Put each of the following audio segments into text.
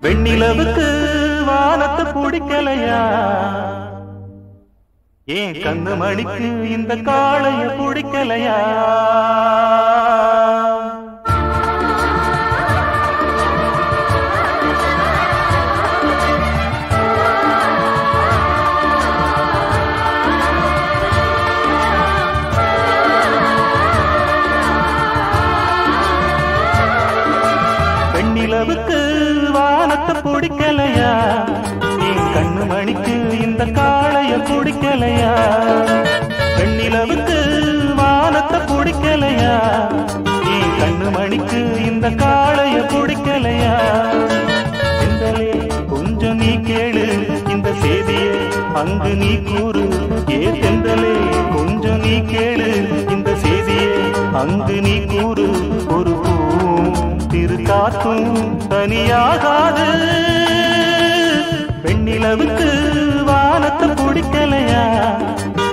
வெண்ணிலவுக்கு வானத்தை பிடிக்கலையா? ஏன் கண்ணு மணிக்கு இந்த காளைய பிடிக்கலையா? வெண்ணிலவுக்கு வானத்தை பிடிக்கலையா? என் கண்ணு மணிக்கு இந்த காளைய பிடிக்கலையா? வெண்ணிலவுக்கு வானத்தை பிடிக்கலையா? என் கண்ணு மணிக்கு இந்த காளைய பிடிக்கலையா? செந்தலே கொஞ்சம் நீ கேளு. இந்த செய்தியை அங்கு நீ கூறு. ஏ தெந்தலே கொஞ்சம் நீ கேளு. இந்த செய்தியை அங்கு நீ பனியாகாது. வெண்ணிலவுக்கு வானத்தை பிடிக்கலையா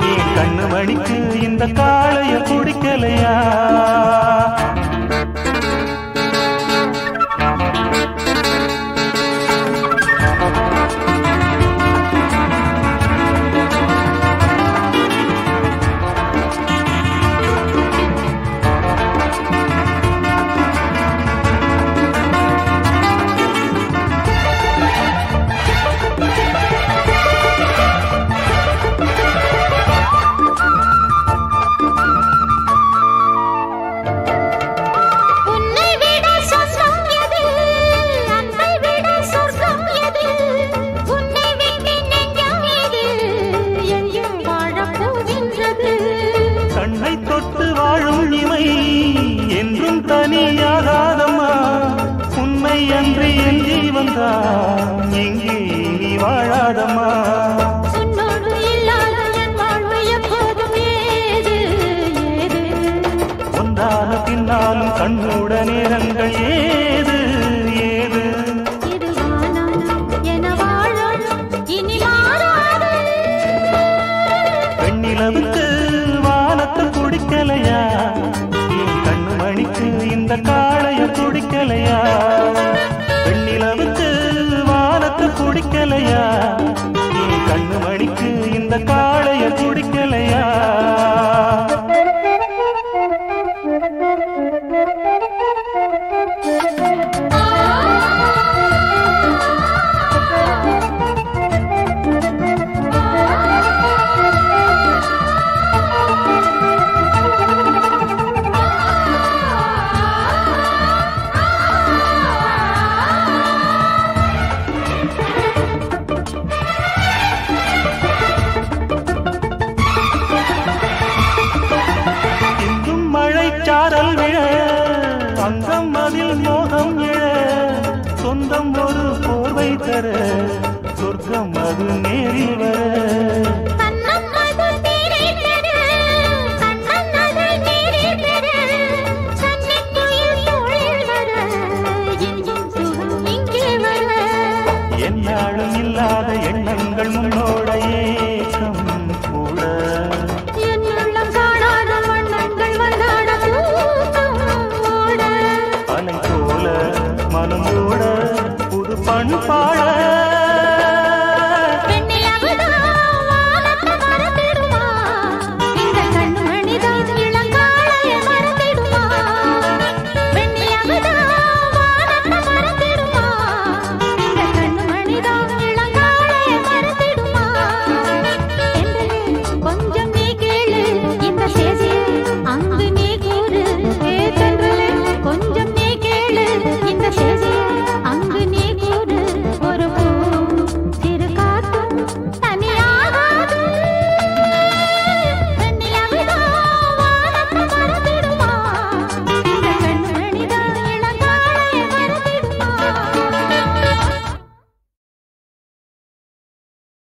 என் கண்ணு மணிக்கு இந்த காளைய பிடிக்கலையா ஜீவன்தான் எங்கே நீ வாழாதம்மா. பின்னாலும் கண்ணூட நேரங்கள் ஏது ஏது? பெண்ணிலவுக்கு வானத்தை பிடிக்கலையா என் கண்ணு மணிக்கு இந்த காளைய மணிக்கு வந்தாட தூக்கம் ஓட அலை போல மனம் கூட புது பண் பாட